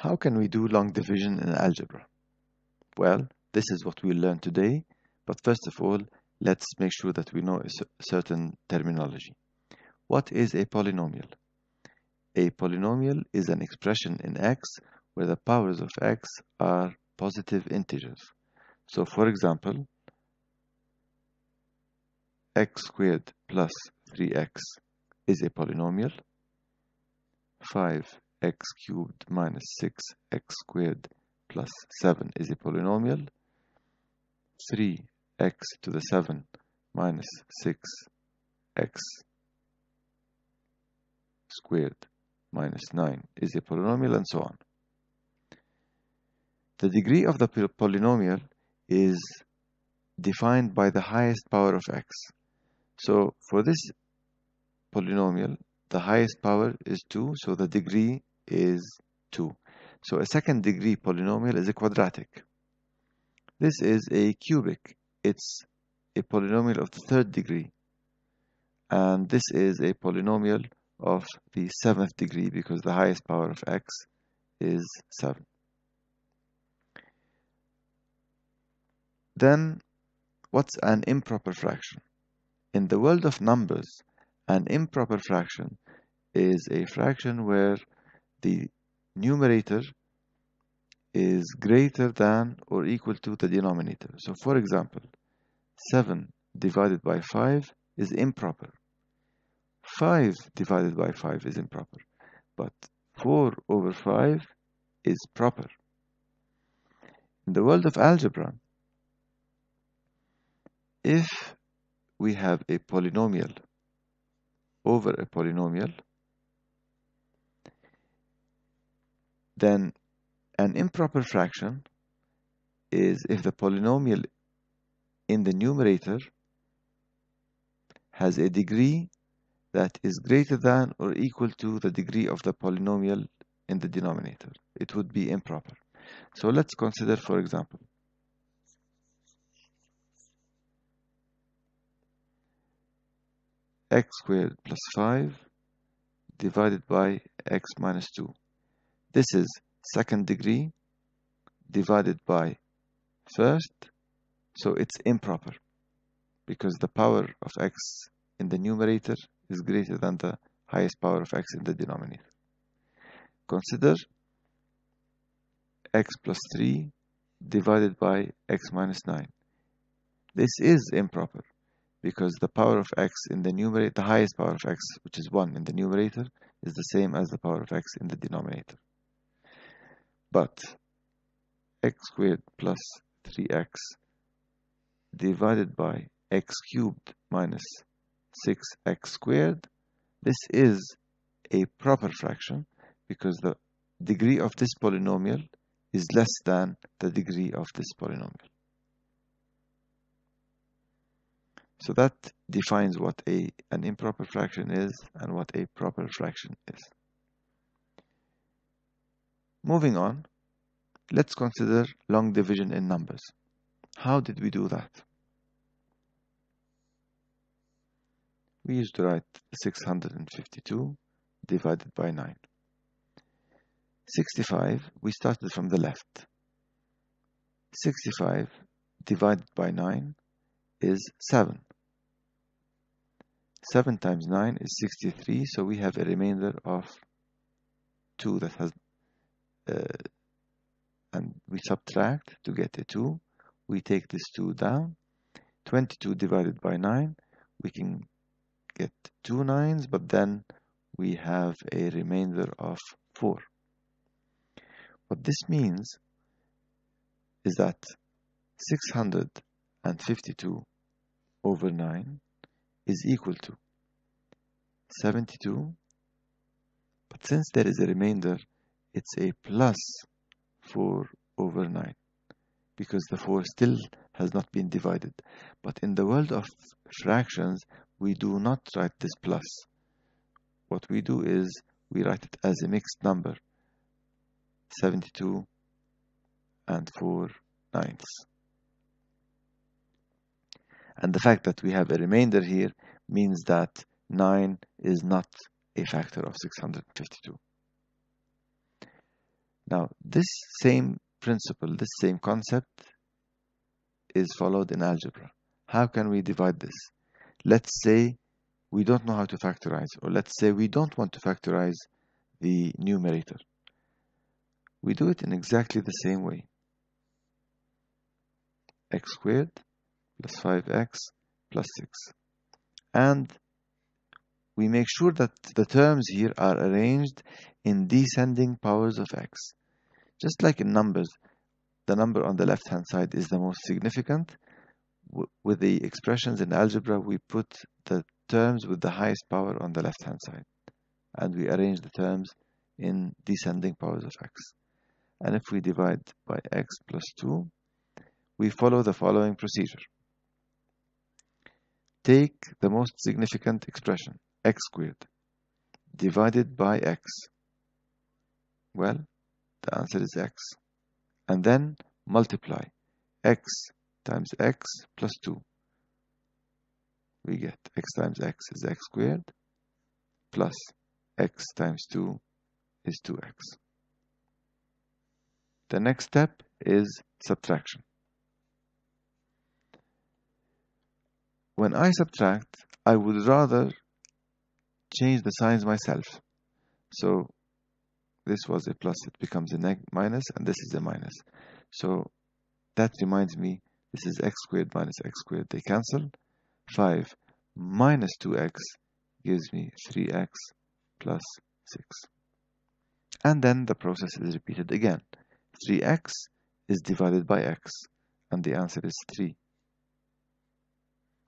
How can we do long division in algebra? Well, this is what we'll learn today, but first of all, let's make sure that we know a certain terminology. What is a polynomial? A polynomial is an expression in x where the powers of x are positive integers. So for example, x squared plus 3x is a polynomial. 5x cubed minus 6x squared plus 7 is a polynomial. 3x to the 7 minus 6x squared minus 9 is a polynomial and so on. The degree of the polynomial is defined by the highest power of x. So for this polynomial, the highest power is 2, so the degree is 2. So a second degree polynomial is a quadratic. This is a cubic. It's a polynomial of the third degree. And this is a polynomial of the seventh degree because the highest power of x is 7. Then, what's an improper fraction? In the world of numbers, an improper fraction is a fraction where the numerator is greater than or equal to the denominator. So for example, 7 divided by 5 is improper. 5 divided by 5 is improper. But 4 over 5 is proper. In the world of algebra, if we have a polynomial over a polynomial, then an improper fraction is if the polynomial in the numerator has a degree that is greater than or equal to the degree of the polynomial in the denominator. It would be improper. So let's consider, for example, x squared plus 5 divided by x minus 2. This is second degree divided by first, so it's improper because the power of x in the numerator is greater than the highest power of x in the denominator. Consider x plus 3 divided by x minus 9. This is improper because the power of x in the numerator, the highest power of x, which is 1 in the numerator, is the same as the power of x in the denominator. But x squared plus 3x divided by x cubed minus 6x squared, this is a proper fraction because the degree of this polynomial is less than the degree of this polynomial. So that defines what a, an improper fraction is and what a proper fraction is. Moving on, let's consider long division in numbers. How did we do that? We used to write 652 divided by 9. 65, we started from the left. 65 divided by 9 is 7. 7 times 9 is 63, so we have a remainder of 2 that has, Uh, and we subtract to get a 2. We take this 2 down. 22 divided by 9, we can get two nines, but then we have a remainder of 4. What this means is that 652 over 9 is equal to 72 but since there is a remainder it's a plus 4 over 9 because the 4 still has not been divided. But in the world of fractions we do not write this plus. What we do is we write it as a mixed number 72 and 4 ninths. And the fact that we have a remainder here means that 9 is not a factor of 652. Now, This same principle, this same concept is followed in algebra. How can we divide this? Let's say we don't know how to factorize, or let's say we don't want to factorize the numerator. We do it in exactly the same way. x squared plus 5x plus 6. And we make sure that the terms here are arranged in descending powers of x. Just like in numbers, the number on the left hand side is the most significant. with the expressions in algebra, we put the terms with the highest power on the left hand side. And we arrange the terms in descending powers of x. And if we divide by x plus 2, we follow the following procedure. Take the most significant expression, x squared, divided by x. Well, the answer is x. And then multiply x times x plus 2. We get x times x is x squared plus x times 2 is 2x. The next step is subtraction. When I subtract, I would rather change the signs myself. So this was a plus, it becomes a minus, and this is a minus. So that reminds me, this is x squared minus x squared. They cancel. 5 minus 2x gives me 3x plus 6. And then the process is repeated again. 3x is divided by x, and the answer is 3.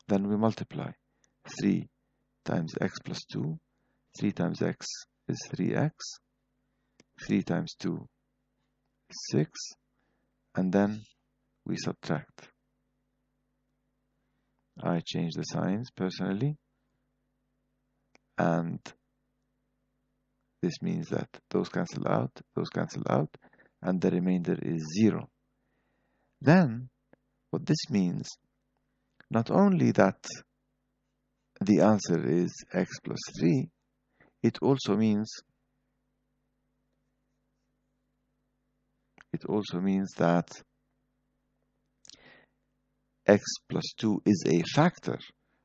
Then we multiply 3 times x plus 2. 3 times x is 3x. 3 times 2 6. And then we subtract. I change the signs personally. And this means that those cancel out, those cancel out, and the remainder is 0. Then, what this means, not only that the answer is x plus 3, it also means it also means that x plus 2 is a factor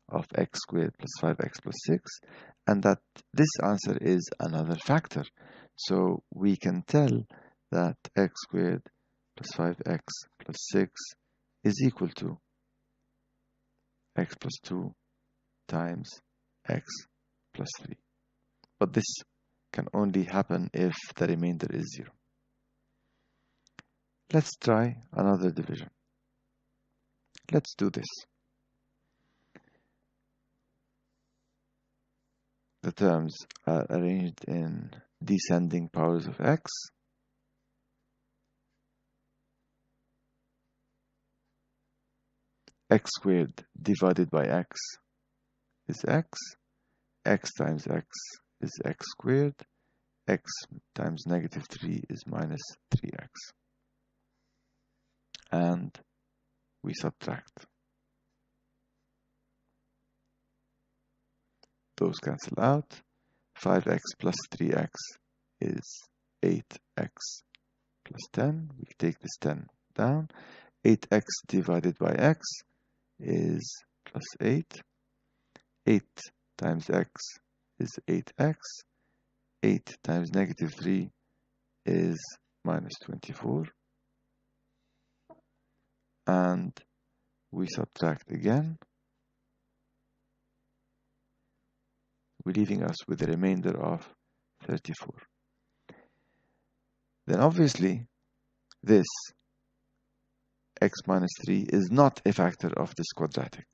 of x squared plus 5x plus 6 and that this answer is another factor. So we can tell that x squared plus 5x plus 6 is equal to x plus 2 times x plus 3. But this can only happen if the remainder is 0. Let's try another division. Let's do this. The terms are arranged in descending powers of x. x squared divided by x is x. x times x is x squared. x times negative 3 is minus 3x. And we subtract. Those cancel out. 5x plus 3x is 8x plus 10. We take this 10 down. 8x divided by x is plus 8. 8 times x is 8x. 8 times negative 3 is minus 24 and we subtract again leaving us with a remainder of 34 then obviously this x minus 3 is not a factor of this quadratic.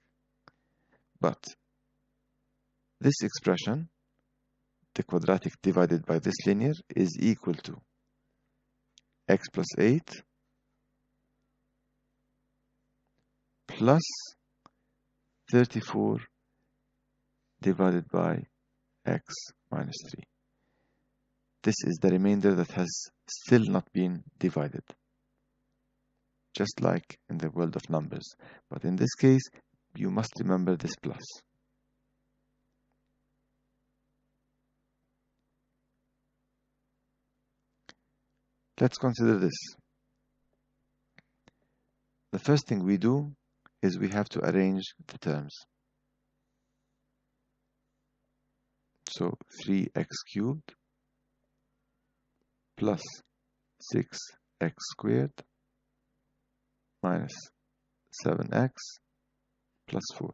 But this expression the quadratic divided by this linear is equal to x plus 8 plus 34 divided by x minus 3. This is the remainder that has still not been divided. Just like in the world of numbers. But in this case, you must remember this plus. let's consider this. The first thing we do is we have to arrange the terms. So 3x cubed plus 6x squared minus 7x plus 4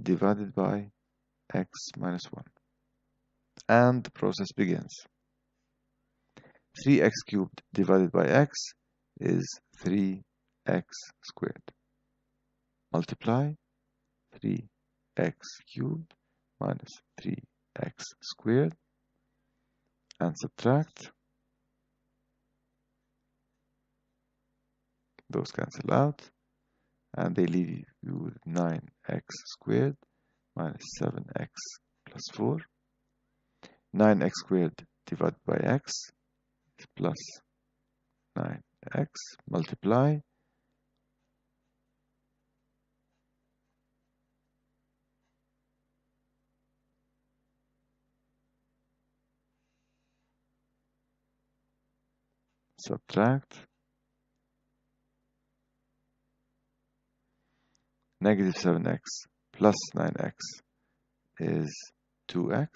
divided by x minus 1 and the process begins. 3x cubed divided by x is 3x squared multiply 3x cubed minus 3x squared and subtract. Those cancel out. And they leave you with 9x squared minus 7x plus 4 9x squared divided by x is plus 9x multiply subtract. Negative 7x plus 9x is 2x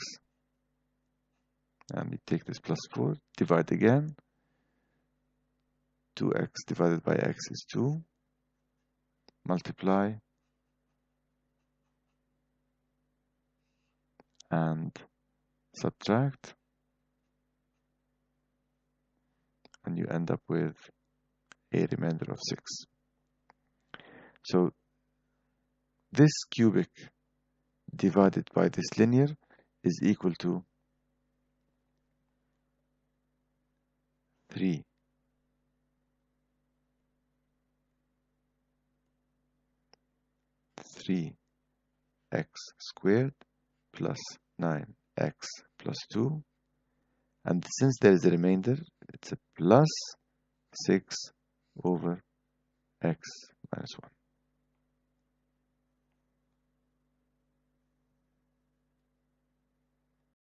and we take this plus 4 divide again. 2x divided by x is 2 multiply. And subtract and you end up with a remainder of 6 so this cubic divided by this linear is equal to 3 3 x squared plus 9x plus 2 and since there is a remainder it's plus 6 over x minus 1